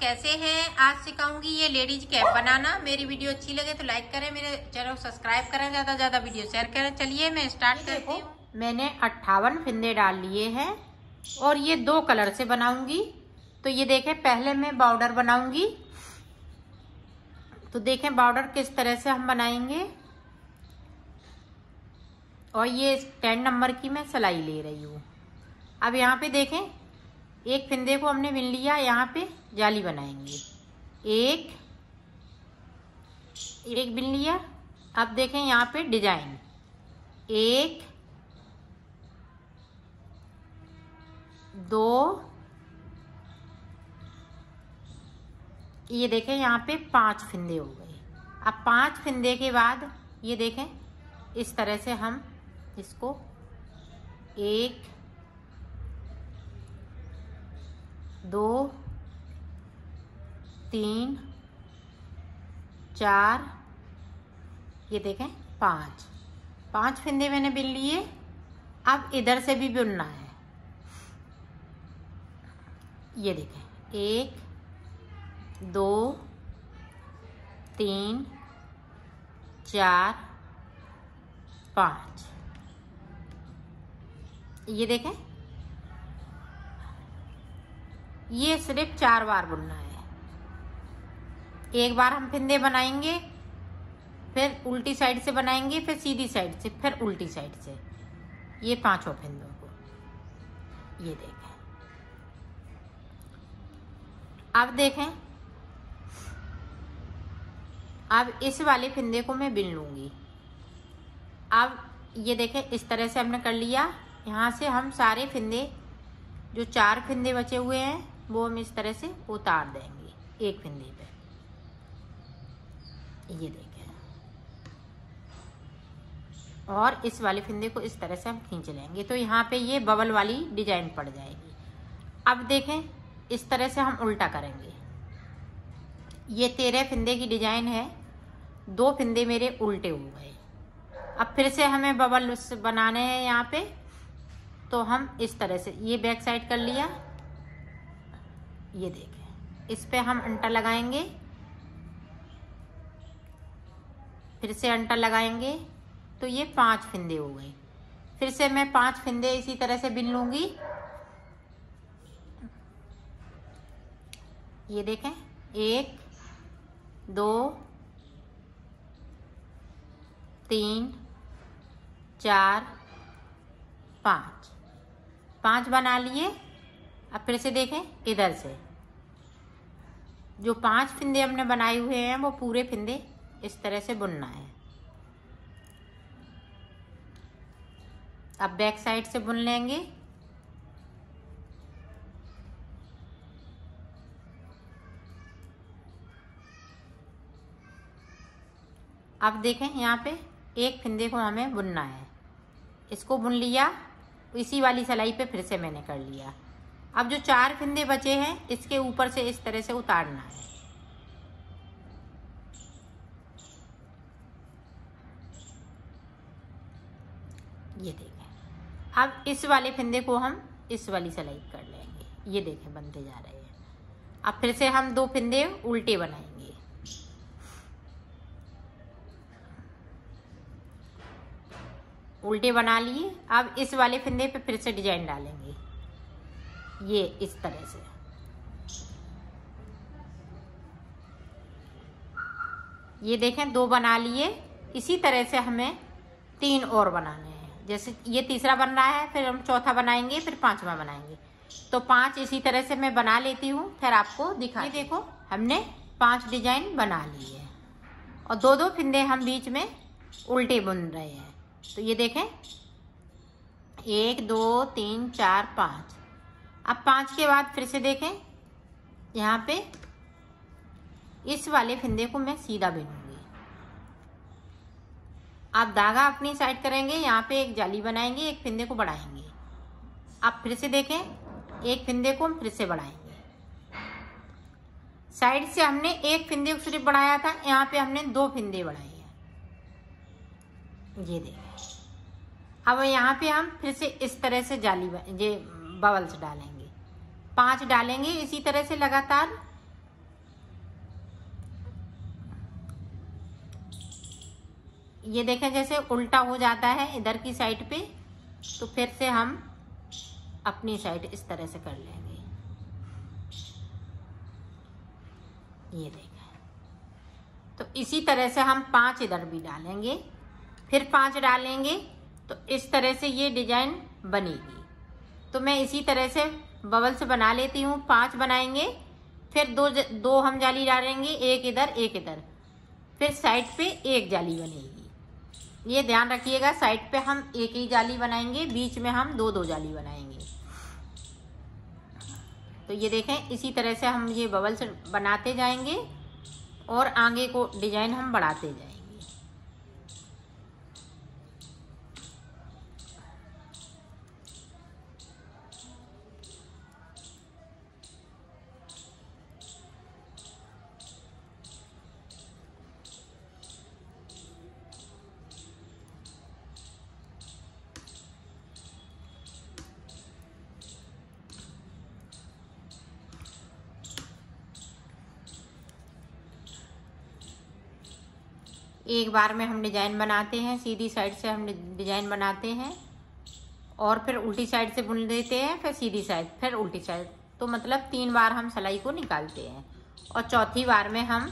कैसे हैं? आज सिखाऊँगी ये लेडीज़ कैप बनाना। मेरी वीडियो अच्छी लगे तो लाइक करें मेरे चैनल को सब्सक्राइब करें ज़्यादा ज़्यादा वीडियो शेयर करें। चलिए मैं स्टार्ट करती हूँ। मैंने अट्ठावन फिंदे डाल लिए हैं और ये दो कलर से बनाऊँगी। तो ये देखें पहले मैं बॉर्डर बनाऊँगी। तो देखें बॉर्डर किस तरह से हम बनाएँगे। और ये टेन नंबर की मैं सिलाई ले रही हूँ। अब यहाँ पे देखें एक फिंदे को हमने बिन लिया यहाँ पे। जाली बनाएँगे। एक एक बिन लिया। अब देखें यहाँ पे डिज़ाइन। एक, दो, ये देखें यहाँ पे पाँच फिंदे हो गए। अब पाँच फिंदे के बाद ये देखें, इस तरह से हम इसको एक, दो तीन, चार, ये देखें, पाँच। पाँच फिंदे मैंने बिन लिए, अब इधर से भी बुनना है। ये देखें, एक, दो, तीन, चार, पाँच। ये देखें, ये सिर्फ़ चार बार बुनना है। एक बार हम फिंदे बनाएँगे, फिर उल्टी साइड से बनाएँगे, फिर सीधी साइड से, फिर उल्टी साइड से। ये पाँचों फिंदों को। ये देखें। अब देखें। अब इस वाले फिंदे को मैं बिन लूँगी। अब ये देखें, इस तरह से हमने कर लिया। यहाँ से हम सारे फिंदे, जो चार फिंदे बचे हुए हैं, वो हम इस तरह से उतार देंगे, एक फिंदे पे। ये देखें। और इस वाले फिंदे को इस तरह से हम खींच लेंगे। तो यहाँ पे ये बबल वाली डिज़ाइन पड़ जाएगी। अब देखें, इस तरह से हम उल्टा करेंगे। ये तेरह फिंदे की डिज़ाइन है। दो फिंदे मेरे उल्टे हो। गए अब फिर से हमें बबल बनाने हैं यहाँ पे। तो हम इस तरह से, ये बैक साइड कर लिया। ये देखें, इस पे हम अंटा लगाएँगे। फिर से अंटा लगाएँगे तो ये पाँच फिंदे हो गए। फिर से मैं पाँच फिंदे इसी तरह से बिन लूँगी। ये देखें, एक, दो, तीन, चार, पाँच। पाँच बना लिए, अब फिर से देखें, इधर से। जो पाँच फिंदे हमने बनाए हुए हैं, वो पूरे फिंदे इस तरह से बुनना है। अब बैक साइड से बुन लेंगे। अब देखें, यहाँ पे एक फिंदे को हमें बुनना है। इसको बुन लिया, इसी वाली सिलाई पे फिर से मैंने कर लिया। अब जो चार फिंदे बचे हैं, इसके ऊपर से इस तरह से उतारना है। ये देखें। अब इस वाले फिंदे को हम इस वाली सिलाई कर लेंगे। ये देखें, बनते जा रहे हैं। अब फिर से हम दो फिंदे उल्टे बनाएँगे। उल्टे बना लिए। अब इस वाले फिंदे पे फिर से डिज़ाइन डालेंगे। ये इस तरह से। ये देखें, दो बना लिए। इसी तरह से हमें तीन और बनाने हैं। जैसे ये तीसरा बन रहा है फिर हम चौथा बनाएँगे फिर पांचवा बनाएँगे। तो पाँच इसी तरह से मैं बना लेती हूँ फिर आपको दिखा देखो। हमने पाँच डिज़ाइन बना ली है। और दो दो फिंदे हम बीच में उल्टे बुन रहे हैं। तो ये देखें। एक दो तीन चार पाँच। अब पाँच के बाद फिर से देखें। यहाँ पे इस वाले फिंदे को मैं सीधा बिनूँगी। आप धागा अपनी साइड करेंगे, यहाँ पे एक जाली बनाएँगे, एक फिंदे को बढ़ाएँगे। आप फिर से देखें, एक फिंदे को हम फिर से बढ़ाएँगे। साइड से हमने एक फिंदे को सिर्फ़ बढ़ाया था, यहाँ पे हमने दो फिंदे बढ़ाए हैं। ये देखें। अब यहाँ पे हम फिर से इस तरह से जाली ये बबल्स डालेंगे। पाँच डालेंगे, इसी तरह से लगातार ये देखें जैसे उल्टा हो जाता है इधर की साइड पे तो फिर से हम अपनी साइड इस तरह से कर लेंगे। ये देखें। तो इसी तरह से हम पाँच इधर भी डालेंगे। फिर पाँच डालेंगे तो इस तरह से ये डिज़ाइन बनेगी। तो मैं इसी तरह से बबल से बना लेती हूँ, पाँच बनाएँगे। फिर दो दो हम जाली डालेंगे, एक इधर एक इधर। फिर साइड पे एक जाली बनेगी। ये ध्यान रखिएगा, साइड पे हम एक ही जाली बनाएँगे, बीच में हम दो दो जाली बनाएँगे। तो ये देखें, इसी तरह से हम ये बबल्स बनाते जाएँगे और आगे को डिज़ाइन हम बढ़ाते जाएँगे। एक बार में हम डिज़ाइन बनाते हैं, सीधी साइड से हम डिज़ाइन बनाते हैं और फिर उल्टी साइड से बुन देते हैं, फिर सीधी साइड, फिर उल्टी साइड। तो मतलब तीन बार हम सिलाई को निकालते हैं और चौथी बार में हम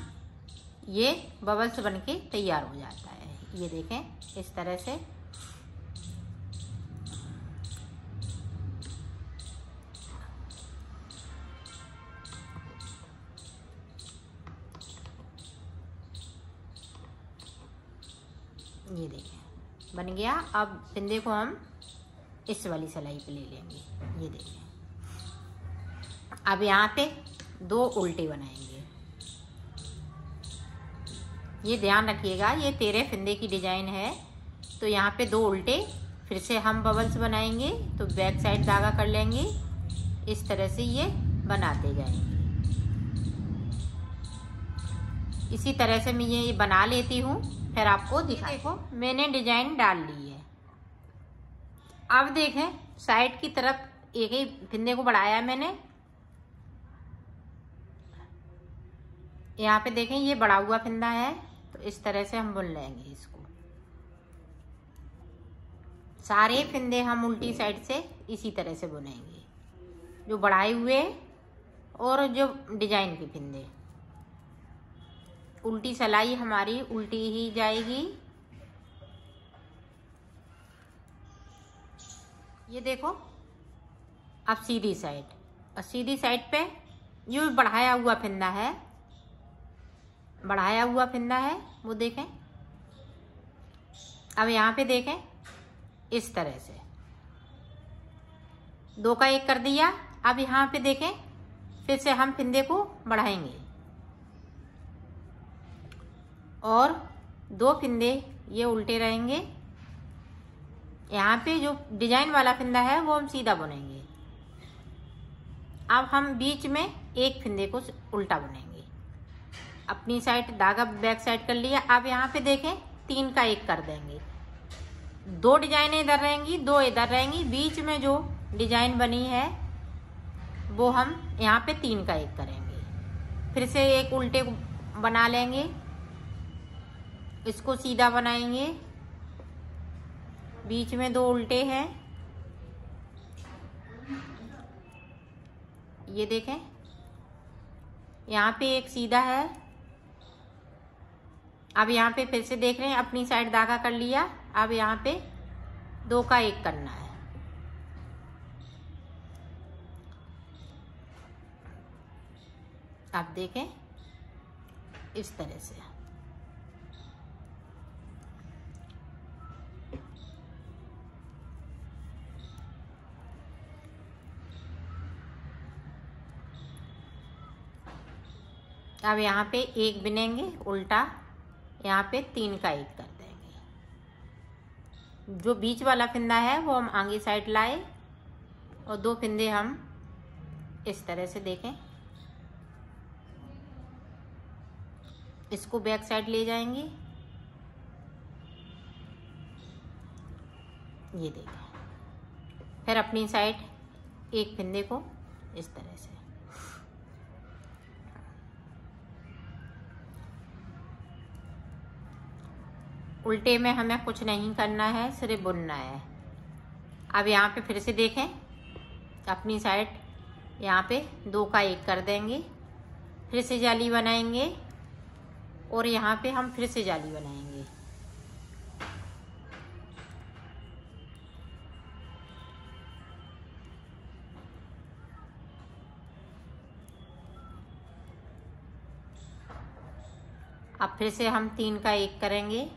ये बबल्स बन के तैयार हो जाता है। ये देखें, इस तरह से ये देखें। बन गया। अब पिंदे को हम इस वाली सिलाई पे ले लेंगे। ये देखें। अब यहाँ पे दो उल्टे बनाएँगे। ये ध्यान रखिएगा, ये तेरे फिंदे की डिज़ाइन है। तो यहाँ पे दो उल्टे, फिर से हम बबल्स बनाएँगे तो बैक साइड धागा कर लेंगे। इस तरह से ये बनाते जाएँगे। इसी तरह से मैं ये बना लेती हूँ। फिर आपको दिखा देखो। मैंने डिज़ाइन डाल ली है। अब देखें साइड की तरफ़ एक ही फिंदे को बढ़ाया मैंने। यहाँ पे देखें ये बड़ा हुआ फिंदा है तो इस तरह से हम बुन लेंगे इसको। सारे फिंदे हम उल्टी साइड से इसी तरह से बुनेंगे। जो बढ़ाए हुए और जो डिज़ाइन के फिंदे उल्टी सलाई हमारी उल्टी ही जाएगी। ये देखो, अब सीधी साइड। और सीधी साइड पे ये बढ़ाया हुआ फिंदा है। बढ़ाया हुआ फिंदा है, वो देखें। अब यहाँ पे देखें, इस तरह से। दो का एक कर दिया, अब यहाँ पे देखें, फिर से हम फिंदे को बढ़ाएँगे। और दो फिंदे ये उल्टे रहेंगे। यहाँ पे जो डिज़ाइन वाला फिंदा है, वो हम सीधा बुनेंगे। अब हम बीच में एक फिंदे को उल्टा बुनेंगे। अपनी साइड धागा बैक साइड कर लिया। अब यहाँ पे देखें, तीन का एक कर देंगे। दो डिज़ाइन इधर रहेंगी, दो इधर रहेंगी। बीच में जो डिज़ाइन बनी है, वो हम यहाँ पे तीन का एक करेंगे। फिर से एक उल्टे बना लेंगे। इसको सीधा बनाएँगे। बीच में दो उल्टे हैं। ये देखें। यहाँ पे एक सीधा है। अब यहाँ पे फिर से देख रहे हैं, अपनी साइड धागा कर लिया। अब यहाँ पे दो का एक करना है। अब देखें, इस तरह से। अब यहाँ पे एक बिनेंगे, उल्टा। यहाँ पे तीन का एक कर देंगे। जो बीच वाला फिंदा है, वो हम आगे साइड लाए और दो फिंदे हम इस तरह से देखें। इसको बैक साइड ले जाएँगे। ये देखें। फिर अपनी साइड एक फिंदे को इस तरह से। उल्टे में हमें कुछ नहीं करना है, सिर्फ़ बुनना है। अब यहाँ पे फिर से देखें। अपनी साइड यहाँ पे दो का एक कर देंगे। फिर से जाली बनाएँगे और यहाँ पे हम फिर से जाली बनाएँगे। अब फिर से हम तीन का एक करेंगे।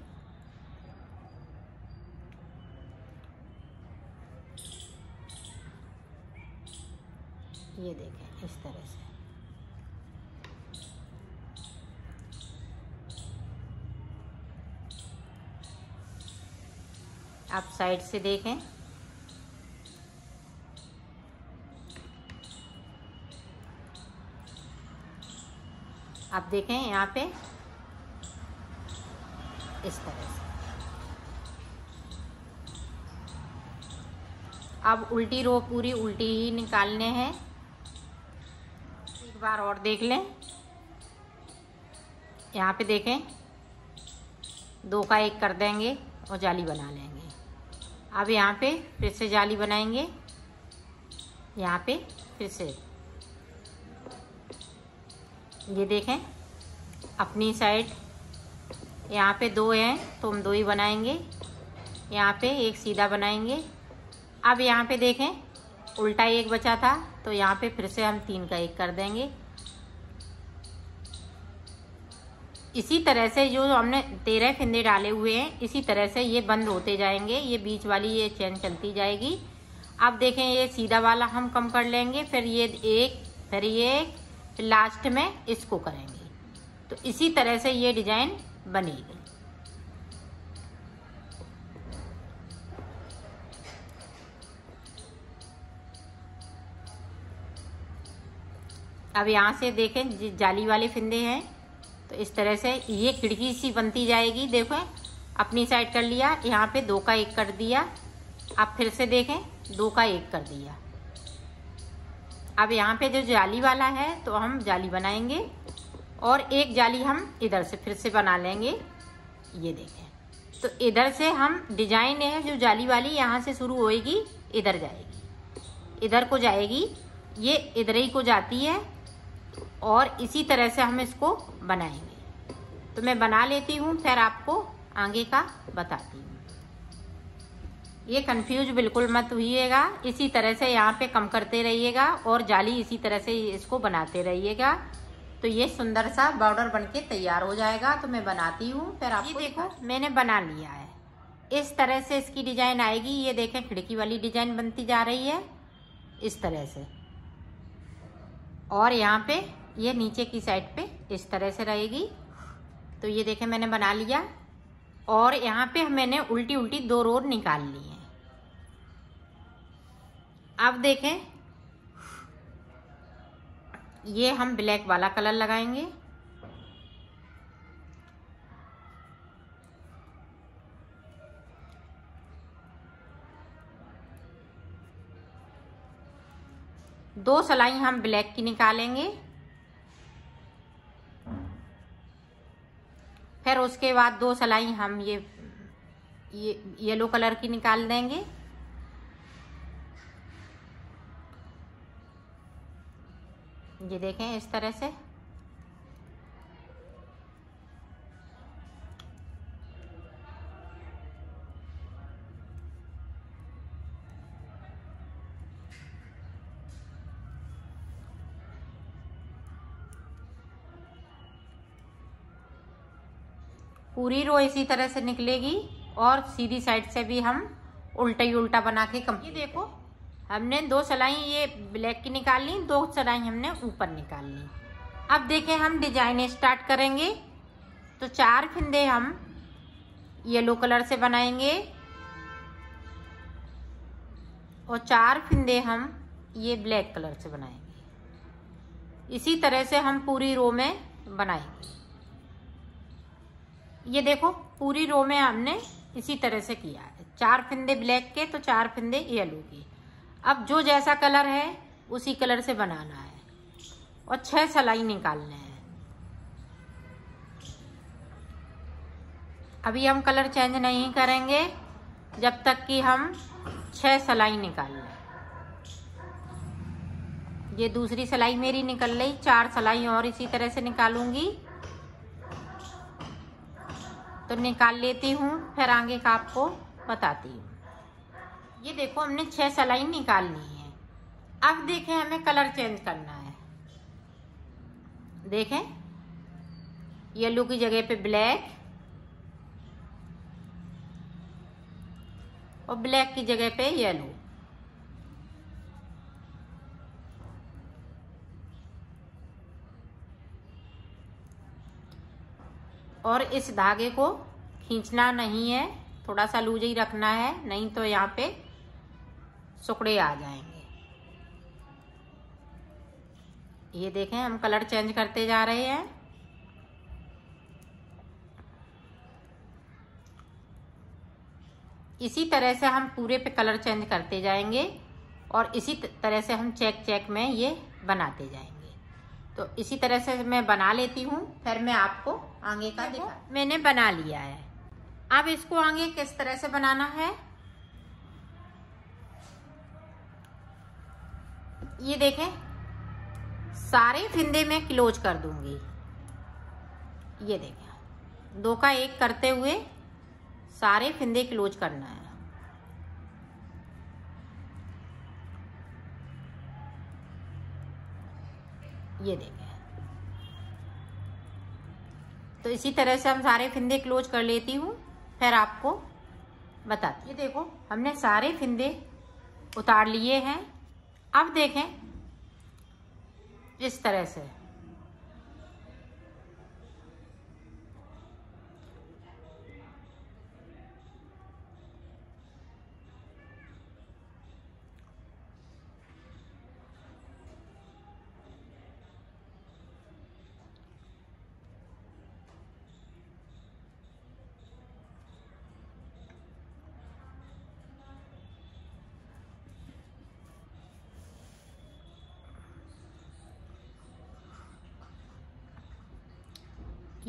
ये देखें, इस तरह से। आप साइड से देखें। आप देखें यहाँ पे, इस तरह से। अब उल्टी रो पूरी, उल्टी ही निकालने हैं। बार और देख लें। यहाँ पे देखें। दो का एक कर देंगे और जाली बना लेंगे। अब यहाँ पे फिर से जाली बनाएँगे। यहाँ पे फिर से। ये देखें, अपनी साइड। यहाँ पे दो हैं तो हम दो ही बनाएँगे। यहाँ पे एक सीधा बनाएँगे। अब यहाँ पे देखें उल्टा एक बचा था तो यहाँ पे फिर से हम तीन का एक कर देंगे। इसी तरह से जो हमने तेरह फिंदे डाले हुए हैं, इसी तरह से ये बंद होते जाएँगे, ये बीच वाली ये चैन चलती जाएगी। अब देखें, ये सीधा वाला हम कम कर लेंगे, फिर ये एक, फिर ये एक, फिर लास्ट में इसको करेंगे। तो इसी तरह से ये डिज़ाइन बनेगी। अब यहाँ से देखें जाली वाले फिंदे हैं। तो इस तरह से ये खिड़की सी बनती जाएगी, देखो। अपनी साइड कर लिया, यहाँ पे दो का एक कर दिया। अब फिर से देखें, दो का एक कर दिया। अब यहाँ पे जो जाली वाला है तो हम जाली बनाएँगे और एक जाली हम इधर से फिर से बना लेंगे। ये देखें। तो इधर से हम डिज़ाइन है, जो जाली वाली यहाँ से शुरू होएगी, इधर जाएगी। इधर को जाएगी, ये इधर ही को जाती है। और इसी तरह से हम इसको बनाएँगे। तो मैं बना लेती हूँ फिर आपको आगे का बताती हूँ। ये कंफ्यूज बिल्कुल मत हुईएगा इसी तरह से यहाँ पे कम करते रहिएगा और जाली इसी तरह से इसको बनाते रहिएगा। तो ये सुंदर सा बॉर्डर बन के तैयार हो जाएगा। तो मैं बनाती हूँ फिर आप देखो। मैंने बना लिया है। इस तरह से इसकी डिज़ाइन आएगी। ये देखें खिड़की वाली डिज़ाइन बनती जा रही है। इस तरह से। और यहाँ पे ये नीचे की साइड पे इस तरह से रहेगी। तो ये देखें, मैंने बना लिया। और यहाँ पे मैंने उल्टी उल्टी दो रोड निकाल ली है। अब देखें, ये हम ब्लैक वाला कलर लगाएँगे। दो सलाई हम ब्लैक की निकालेंगे। फिर उसके बाद दो सलाई हम ये ये येलो कलर की निकाल देंगे। ये देखें इस तरह से। पूरी रो इसी तरह से निकलेगी और सीधी साइड से भी हम उल्टा ही उल्टा बना के कम ये देखो, हमने दो सलाई ये ब्लैक की निकाल ली, दो सलाई हमने ऊपर निकाल ली। अब देखें हम डिज़ाइन स्टार्ट करेंगे। तो चार फिंदे हम येलो कलर से बनाएँगे और चार फिंदे हम ये ब्लैक कलर से बनाएँगे। इसी तरह से हम पूरी रो में बनाएँगे। ये देखो, पूरी रो में हमने इसी तरह से किया है। चार फिंदे ब्लैक के तो चार फिंदे येलो के। अब जो जैसा कलर है, उसी कलर से बनाना है। और छह सलाई निकालने हैं। अभी हम कलर चेंज नहीं करेंगे, जब तक कि हम छह सिलाई निकाल लें। ये दूसरी सलाई मेरी निकल रही चार सलाई और इसी तरह से निकालूँगी। तो निकाल लेती हूँ, फिर आगे का आपको बताती हूँ। ये देखो, हमने छह सलाई निकाल ली है। अब देखें हमें कलर चेंज करना है। देखें, येलो की जगह पे ब्लैक और ब्लैक की जगह पे येलो। और इस धागे को खींचना नहीं है, थोड़ा सा लूज ही रखना है, नहीं तो यहाँ पे सुकड़े आ जाएँगे। ये देखें, हम कलर चेंज करते जा रहे हैं। इसी तरह से हम पूरे पे कलर चेंज करते जाएँगे और इसी तरह से हम चेक चेक में ये बनाते जाएँगे। तो इसी तरह से मैं बना लेती हूँ फिर मैं आपको आगे का दिखा मैंने बना लिया है। अब इसको आगे किस तरह से बनाना है? ये देखें सारे फिंदे में क्लोज कर दूँगी। ये देखें दो का एक करते हुए सारे फिंदे क्लोज करना है। ये देखें तो इसी तरह से हम सारे फिंदे क्लोज कर लेती हूँ, फिर आपको बताती ये देखो, हमने सारे फिंदे उतार लिए हैं। अब देखें, इस तरह से।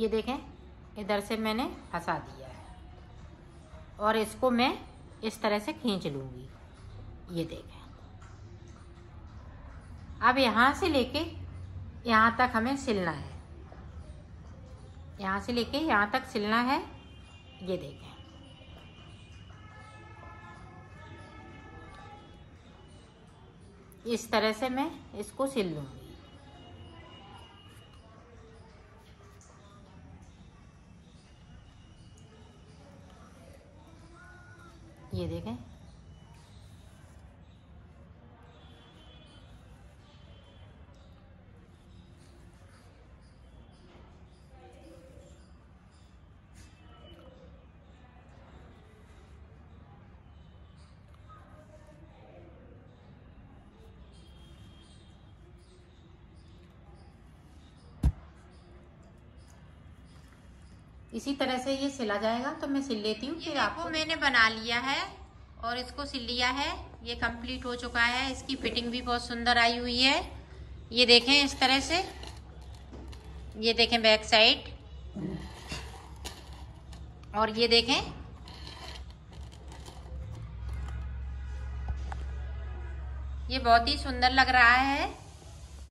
ये देखें, इधर से मैंने फंसा दिया है। और इसको मैं इस तरह से खींच लूँगी। ये देखें। अब यहाँ से लेके यहाँ तक हमें सिलना है। यहाँ से लेके यहाँ तक सिलना है। ये देखें। इस तरह से मैं इसको सिल लूँगी। ये देखें। इसी तरह से ये सिला जाएगा तो मैं सिल लेती हूँ फिर आपको मैंने बना लिया है और इसको सिल लिया है। ये कंप्लीट हो चुका है। इसकी फिटिंग भी बहुत सुंदर आई हुई है। ये देखें इस तरह से। ये देखें बैक साइड। और ये देखें। ये बहुत ही सुंदर लग रहा है।